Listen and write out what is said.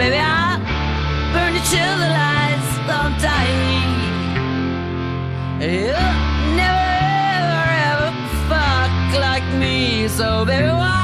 baby, I burn to chill the lights I'm dying. You'll never ever, ever fuck like me, so baby, why?